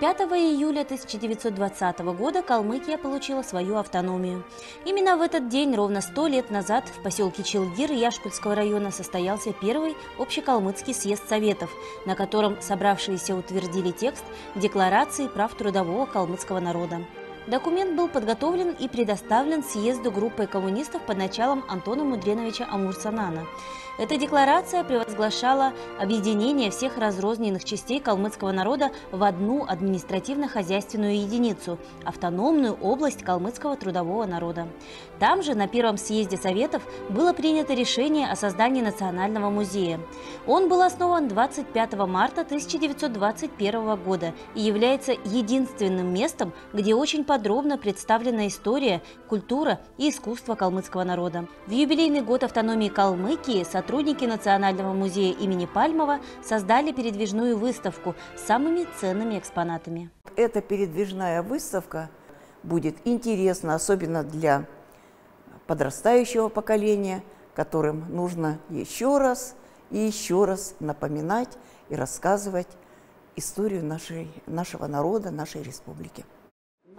5 июля 1920 года Калмыкия получила свою автономию. Именно в этот день, ровно сто лет назад, в поселке Челгир Яшкульского района состоялся первый общекалмыцкий съезд Советов, на котором собравшиеся утвердили текст Декларации прав трудового калмыцкого народа. Документ был подготовлен и предоставлен съезду группой коммунистов под началом Антона Мудреновича Амурсанана. Эта декларация превозглашала объединение всех разрозненных частей калмыцкого народа в одну административно-хозяйственную единицу – автономную область калмыцкого трудового народа. Там же, на первом съезде Советов, было принято решение о создании Национального музея. Он был основан 25 марта 1921 года и является единственным местом, где очень подробно представлена история, культура и искусство калмыцкого народа. В юбилейный год автономии Калмыкии сотрудники Национального музея имени Пальмова создали передвижную выставку с самыми ценными экспонатами. Эта передвижная выставка будет интересна, особенно для подрастающего поколения, которым нужно еще раз и еще раз напоминать и рассказывать историю нашей, нашего народа, нашей республики.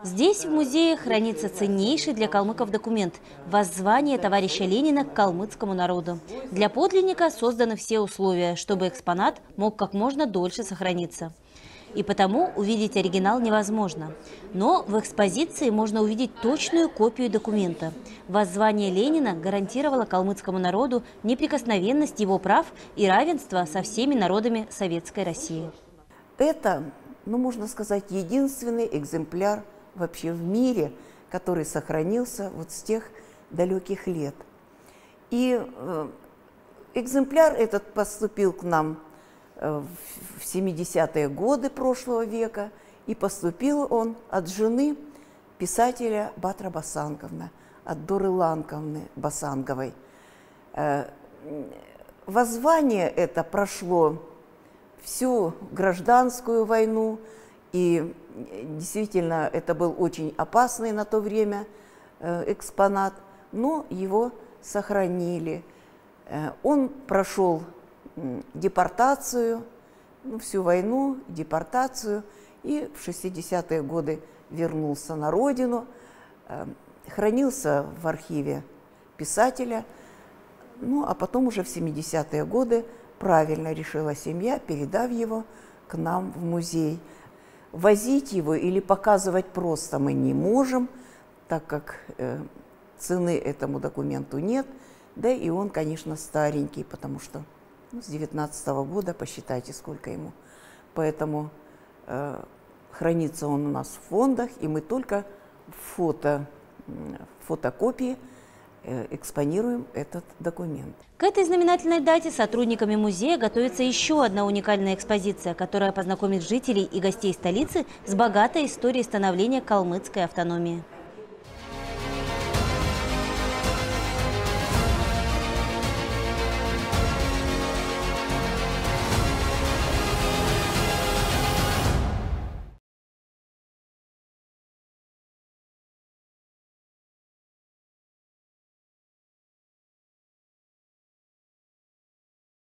Здесь, в музее, хранится ценнейший для калмыков документ – воззвание товарища Ленина к калмыцкому народу. Для подлинника созданы все условия, чтобы экспонат мог как можно дольше сохраниться. И потому увидеть оригинал невозможно. Но в экспозиции можно увидеть точную копию документа. Воззвание Ленина гарантировало калмыцкому народу неприкосновенность его прав и равенство со всеми народами Советской России. Это, ну, можно сказать, единственный экземпляр вообще в мире, который сохранился вот с тех далеких лет. И э, экземпляр этот поступил к нам э, в 70-е годы прошлого века, и поступил он от жены писателя Батра Басанговна, от Доры Ланковны Басанговой. Э, воззвание это прошло всю гражданскую войну, и действительно это был очень опасный на то время э, экспонат, но его сохранили. Э, он прошел депортацию, ну, всю войну, депортацию, и в 60-е годы вернулся на родину, э, хранился в архиве писателя, ну а потом уже в 70-е годы правильно решила семья, передав его к нам в музей – Возить его или показывать просто мы не можем, так как э, цены этому документу нет, да и он, конечно, старенький, потому что ну, с 19 -го года, посчитайте, сколько ему. Поэтому э, хранится он у нас в фондах, и мы только фото, фотокопии экспонируем этот документ. К этой знаменательной дате сотрудниками музея готовится еще одна уникальная экспозиция, которая познакомит жителей и гостей столицы с богатой историей становления калмыцкой автономии.